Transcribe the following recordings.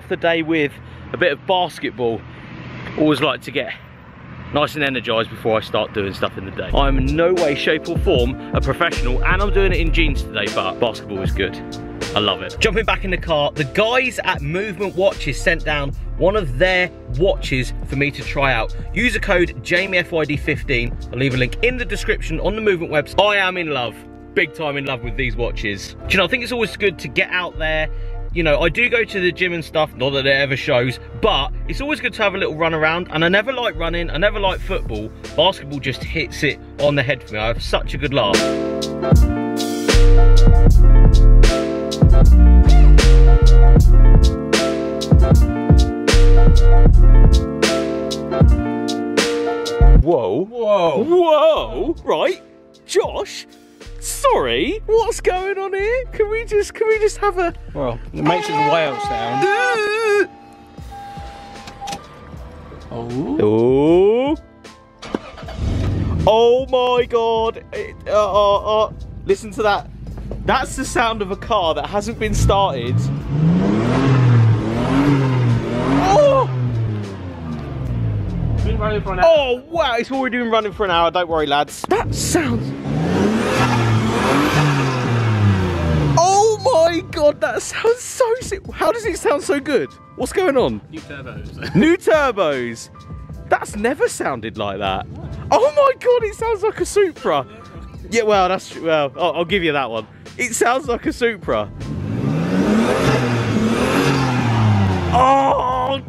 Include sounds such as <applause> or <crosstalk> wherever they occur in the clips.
Off the day with a bit of basketball. Always like to get nice and energized before I start doing stuff in the day. I'm in no way, shape or form a professional and I'm doing it in jeans today, but basketball is good. I love it. Jumping back in the car, the guys at MVMT Watches sent down one of their watches for me to try out. User code JamieFYD15. I'll leave a link in the description on the MVMT website. I am in love, big time in love with these watches. Do you know, I think it's always good to get out there, you know, I do go to the gym and stuff, not that it ever shows, but it's always good to have a little run around. And I never like running, I never like football. Basketball just hits it on the head for me. I have such a good laugh. Whoa. Whoa. Whoa. Right. Josh, sorry. What's going on here? Can we just can we just have a Well, it makes a whale sound. Oh. Oh. Oh my god. It- uh, uh, uh, listen to that. That's the sound of a car that hasn't been started. Oh, Been running for an hour. oh wow, it's already been running for an hour. Don't worry, lads. That sounds. God, that sounds so sick. How does it sound so good? What's going on? New turbos. <laughs> New turbos. That's never sounded like that. Oh my god, it sounds like a Supra. Yeah, well, that's. Well, I'll, I'll give you that one. It sounds like a Supra. Oh,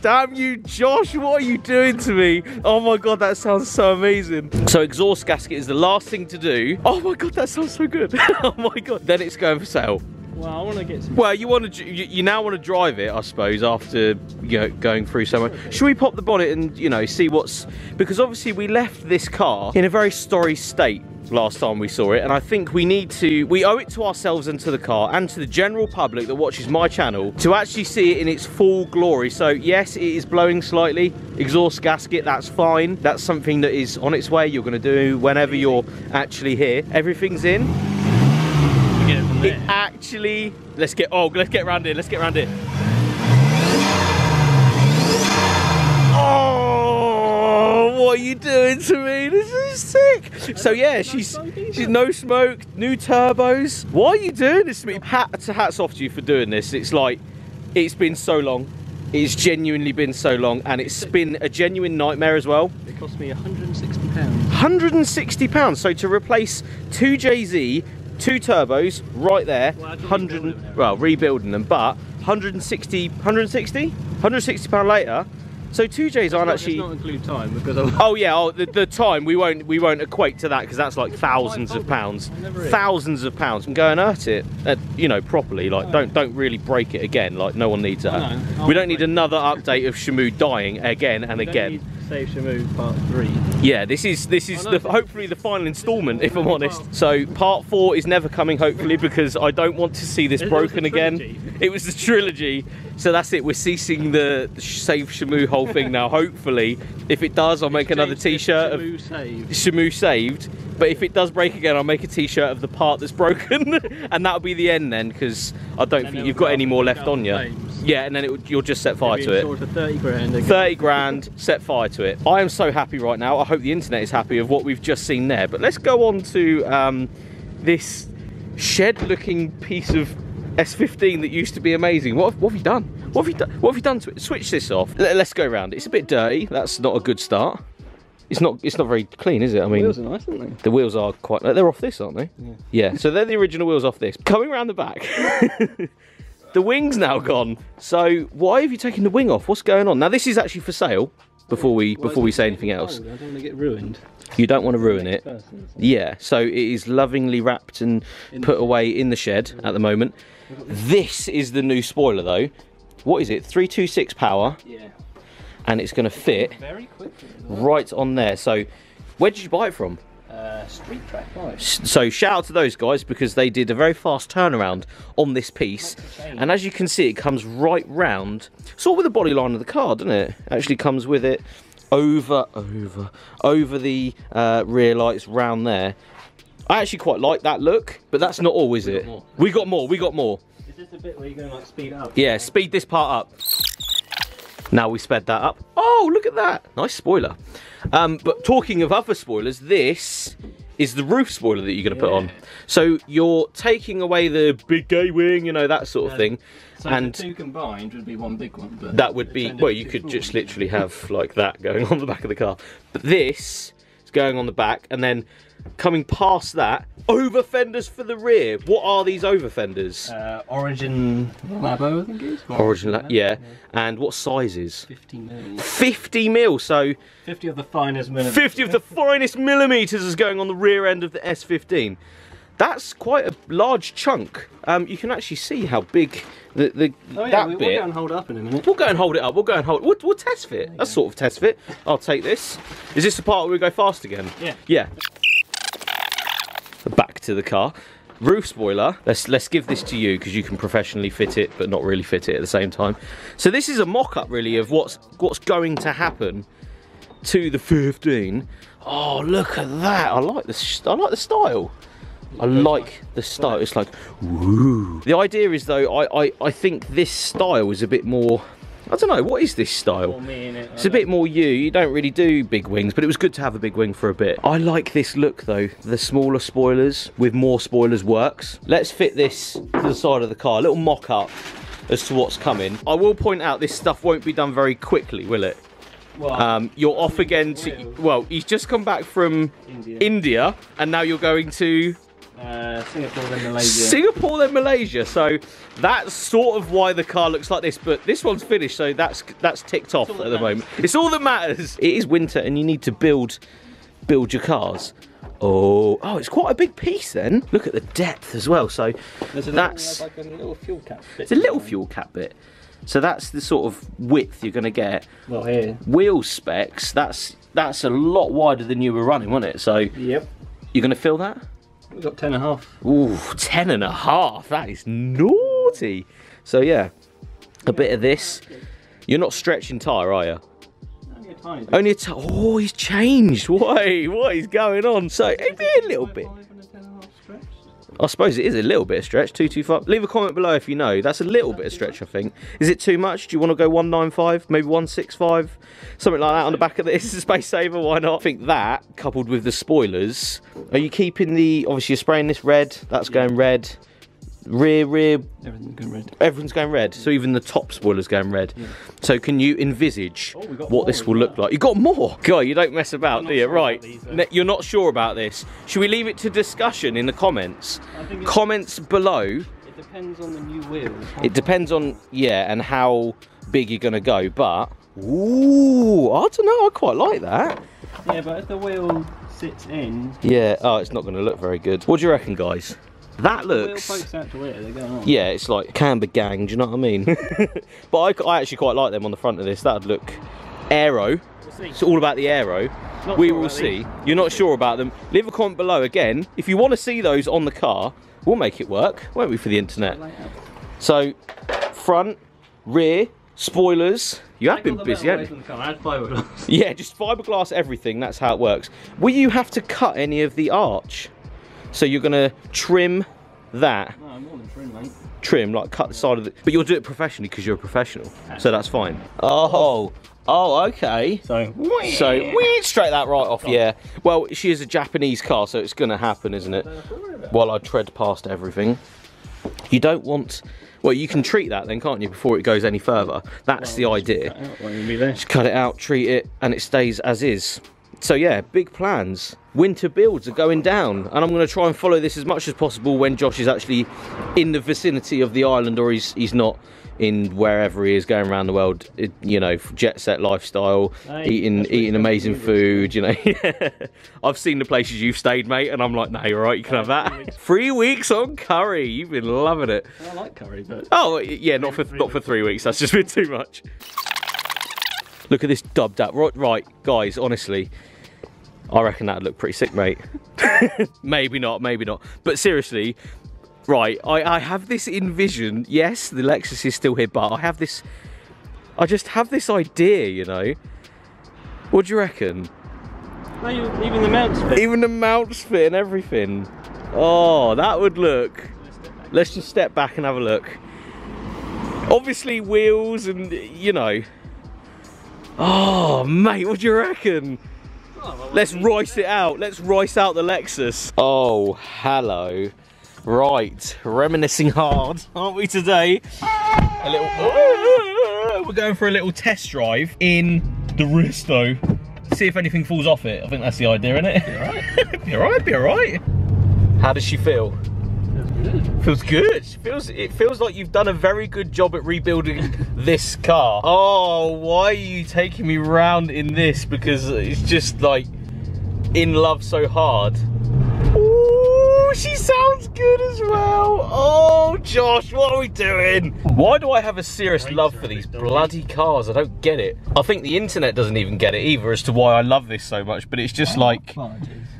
damn you, Josh. What are you doing to me? Oh my god, that sounds so amazing. So, exhaust gasket is the last thing to do. Oh my god, that sounds so good. <laughs> oh my god. Then it's going for sale. Well, I want to get some. Well, you want to, you, you now want to drive it, I suppose, after you know, going through somewhere. Should we pop the bonnet and you know see what's because obviously we left this car in a very sorry state last time we saw it, and I think we need to, we owe it to ourselves and to the car and to the general public that watches my channel to actually see it in its full glory. So yes, it is blowing slightly. Exhaust gasket, that's fine. That's something that is on its way. You're going to do whenever you're actually here. Everything's in. It actually, let's get, oh, let's get around it, let's get around it. Oh, what are you doing to me? This is sick. So yeah, she's, she's no smoke, new turbos. Why are you doing this to me? Hat hats off to you for doing this. It's like, it's been so long. It's genuinely been so long and it's been a genuine nightmare as well. It cost me 160 pounds. 160 pounds. So to replace two JZ, two turbos, right there, Well, 100. rebuild them. Well, rebuilding them, but 160, 160, 160 pound later. So two J's aren't Does actually. not include time because I'm. Oh yeah, oh, the, the time we won't we won't equate to that because that's like thousands of pounds, thousands of pounds, and go and hurt it, uh, you know, properly. Like don't don't really break it again. Like no one needs that. I We don't need another update of Shamu dying again and We again. Save Shamu Part 3. Yeah, this is this is the, hopefully the final instalment, if I'm honest. So part four is never coming, hopefully, because I don't want to see this broken again. It was the trilogy, so that's it. We're ceasing the Save Shamu whole thing now. <laughs> Hopefully, if it does, I'll make another T-shirt of Shamu Save. Shamu saved. But if it does break again, I'll make a T-shirt of the part that's broken, <laughs> and that'll be the end then, because I don't think you've got any more left on you. Yeah, and then it, would- you'll just set fire to it. for 30 grand. 30 grand, set fire to it. I am so happy right now. I hope the internet is happy of what we've just seen there. But let's go on to um, this shed looking piece of S15 that used to be amazing. What, what have you done? What have you done? What have you done to it? Switch this off. Let- Let's go around. It's a bit dirty. That's not a good start. It's not. It's not very clean, is it? I mean, the Wheels are nice, aren't they? the wheels are quite. They're off this, aren't they? Yeah. Yeah. So they're the original wheels off this. Coming around the back. <laughs> the wing's now gone. So why have you taken the wing off? What's going on? Now this is actually for sale. Before we before we say anything else, I don't want to get ruined. you don't want to ruin it. Yeah. So it is lovingly wrapped and put away in the shed at the moment. This is the new spoiler though. What is it? 326 power, Yeah. and it's going to fit Very quickly. right on there. So where did you buy it from? Uh, street track. So shout out to those guys because they did a very fast turnaround on this piece. And as you can see, it comes right round, sort of with the body line of the car, doesn't it? Actually comes with it over, over, over the uh, rear lights round there. I actually quite like that look, but that's not all, is it? We got more. We got more. Is this the bit where you're going to like speed up? Yeah, speed this part up. Now we sped that up. Oh, look at that. Nice spoiler. Um, but talking of other spoilers, this is the roof spoiler that you're going to put on. So you're taking away the big gay wing, you know, that sort of Yeah. thing. So and the two combined would be one big one. But that would be, well, you could just literally have like that going <laughs> on the back of the car. But this is going on the back and then coming past that, over fenders for the rear. What are these over fenders? Uh, Origin Labo, I think it is. Origin, la- Labo, yeah. And what sizes? 50 mil. 50 mil, so 50 of the finest millimeters. 50 of the finest millimeters is going on the rear end of the S15. That's quite a large chunk. Um, you can actually see how big the, the Oh yeah, that we, we'll go and hold it up in a minute. We'll go and hold it up. We'll go and hold. We'll, we'll test fit. That's sort of test fit. I'll take this. Is this the part where we go fast again? Yeah. Yeah. Back to the car. Roof spoiler. Let's let's give this to you because you can professionally fit it, but not really fit it at the same time. So this is a mock-up really of what's what's going to happen to the 15. Oh, look at that! I like the I like the style. I like the style. It's like, woo. The idea is though, I, I, I think this style is a bit more. I don't know. What is this style? Or me in it. It's a bit more you. You don't really do big wings, but it was good to have a big wing for a bit. I like this look though. The smaller spoilers with more spoilers works. Let's fit this to the side of the car. A little mock up as to what's coming. I will point out this stuff won't be done very quickly, will it? Well, Um, you're off again to. Well, he's just come back from India. India, and now you're going to uh, Singapore, then Malaysia. Singapore, then Malaysia. So that's sort of why the car looks like this. But this one's finished, so that's that's ticked off all at the matters. moment. It's all that matters. It is winter, and you need to build build your cars. Oh, oh, it's quite a big piece then. Look at the depth as well. So There's a that's little, like a little fuel cap. bit it's a little fuel cap bit. So that's the sort of width you're going to get. Well, here. Wheel specs. That's that's a lot wider than you were running, wasn't it? So Yep. you're going to fill that. We've got 10 and a half. Ooh, 10 and a half. That is naughty. So, yeah, a bit of this. You're not stretching tyre, are you? Only a tiny bit. Only a t- Oh, he's changed. <laughs> Wait, what is going on? So, it'd be a little bit. I suppose it is a little bit of stretch. 225. Leave a comment below if you know. That's a little bit of stretch, I think. Is it too much? Do you want to go 195? Maybe 165? Something like that on the back of this. <laughs> Space saver, why not? I think that, coupled with the spoilers. Are you keeping the. Obviously, you're spraying this red. That's going red. Rear, rear, Everything's going red. everything's going red. So even the top spoiler's going red. So can you envisage Oh, what this will look well. like? You got more. God, you don't mess about, do you? sure Right. these, You're not sure about this. Should we leave it to discussion in the comments? Comments below. It depends on the new wheels. It depends on yeah, and how big you're gonna go. But ooh, I don't know. I quite like that. Yeah, but if the wheel sits in, Yeah. Oh, it's not gonna look very good. What do you reckon, guys? That looks. pokes out to where they're going on. Yeah, it's like Camber Gang, do you know what I mean? <laughs> but I, I actually quite like them on the front of this. That'd look aero. We'll. It's all about the aero. Not we sure will see. these. You're not sure about them. Leave a comment below again. If you want to see those on the car, we'll make it work, won't we, for the internet? So, front, rear, spoilers. You have been busy, haven't you? I had fiberglass. <laughs> Yeah, just fiberglass everything. That's how it works. Will you have to cut any of the arch? So you're gonna trim that, No, more than trim, mate. trim like cut the side of it. But you'll do it professionally because you're a professional, so that's fine. Oh, oh, okay. So, So we straight that right off. Yeah. Well, she is a Japanese car, so it's gonna happen, isn't it? While I tread past everything. You don't want. Well, you can treat that then, can't you, before it goes any further? That's the idea. There. Just cut it out, treat it, and it stays as is. So yeah, big plans. Winter builds are going down, and I'm going to try and follow this as much as possible when Josh is actually in the vicinity of the island, or he's he's not in wherever he is going around the world. It, you know, jet set lifestyle, Hey, eating eating amazing food. You know, <laughs> I've seen the places you've stayed, mate, and I'm like, no, you're right, you can have that. <laughs> Three weeks on curry, you've been loving it. I like curry, but Oh yeah, not for not for three weeks. That's just been too much. Look at this dubbed up. Right, right, guys. Honestly, I reckon that'd look pretty sick, mate. <laughs> maybe not, maybe not. But seriously, right? I I have this in vision. Yes, the Lexus is still here, but I have this. I just have this idea, you know. What do you reckon? even the mounts fit. Even the mounts fit and everything. Oh, that would look. Let's step back let's just step back and have a look. Obviously wheels and, you know. Oh, mate, what do you reckon? Let's rice it out. Let's rice out the Lexus. Oh, hello. Right, reminiscing hard, <laughs> aren't we today? A little. We're going for a little test drive in the Risto. See if anything falls off it. I think that's the idea, isn't it? Be alright. <laughs> be alright. Be alright. How does she feel? Feels good. Feels it feels like you've done a very good job at rebuilding <laughs> this car. Oh, why are you taking me round in this? Because it's just like in love so hard. Ooh, she sounds good as well. Oh, Josh, what are we doing? Why do I have a serious love for these bloody cars? I don't get it. I think the internet doesn't even get it either as to why I love this so much, but it's just like,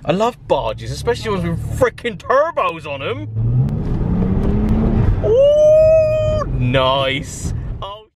I love barges, especially ones with freaking turbos on them. Ooh, nice.